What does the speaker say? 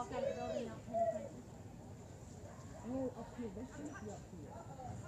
walk out of the building not pay attention. Oh, up here. There should be up here.